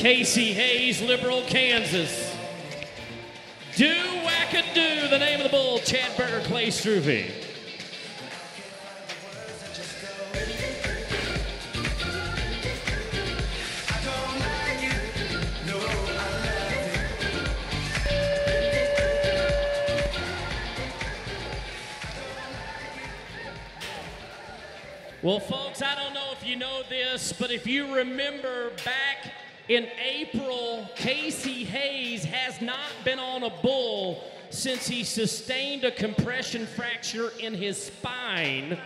Kasey Hayes, Liberal, Kansas. Do Wacka Do, the name of the bull, Chad Berger, Clay Struve. Well, folks, I don't know if you know this, but if you remember back in April, Kasey Hayes has not been on a bull since he sustained a compression fracture in his spine